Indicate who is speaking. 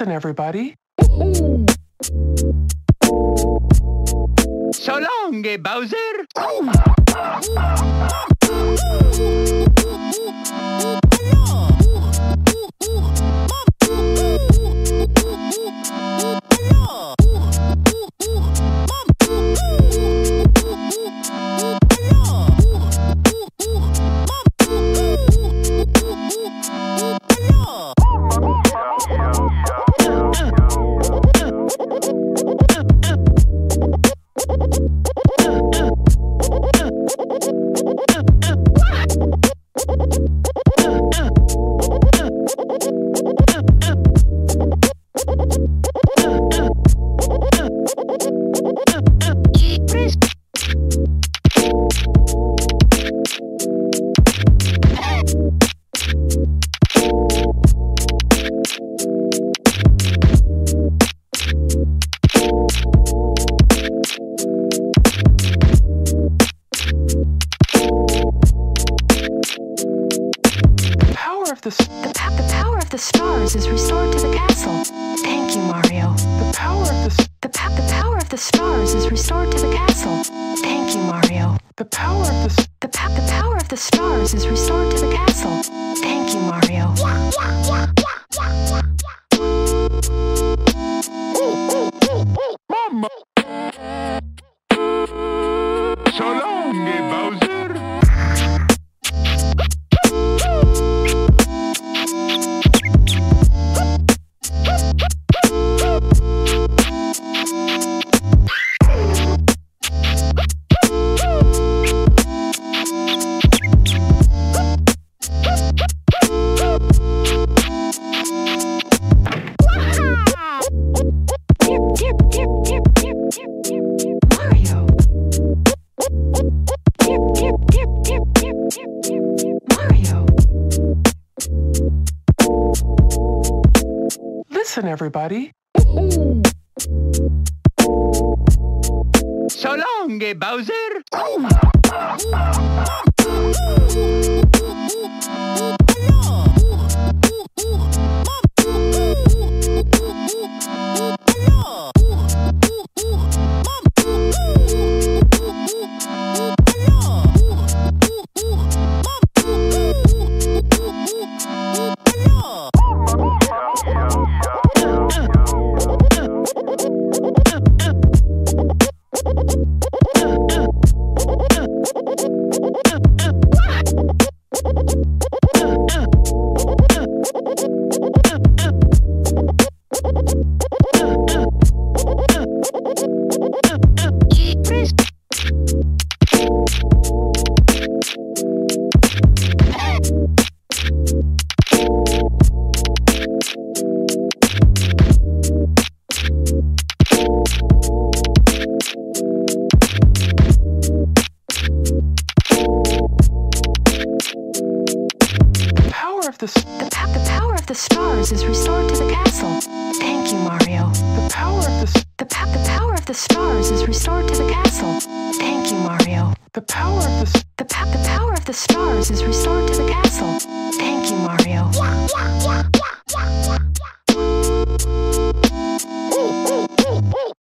Speaker 1: Listen, everybody.
Speaker 2: So long, eh, Bowser.
Speaker 1: Power of the
Speaker 3: The, pa- the power of the stars is restored to the castle. Thank you, Mario.
Speaker 1: the power of the
Speaker 3: The, pa- the power of the stars is restored to the castle. Thank you, Mario.
Speaker 1: the power of the
Speaker 3: The, pa- the power of the stars is restored to the castle. Thank you, Mario.
Speaker 2: So
Speaker 1: Listen, everybody.
Speaker 2: So long, eh, Bowser.
Speaker 1: The power of the
Speaker 3: stars is restored to the castle. Thank you, Mario.
Speaker 1: the power of the
Speaker 3: The, pa- the power of the stars is restored to the castle. Thank you, Mario.
Speaker 1: the power of the
Speaker 3: The, pa- the power of the stars is restored to the castle.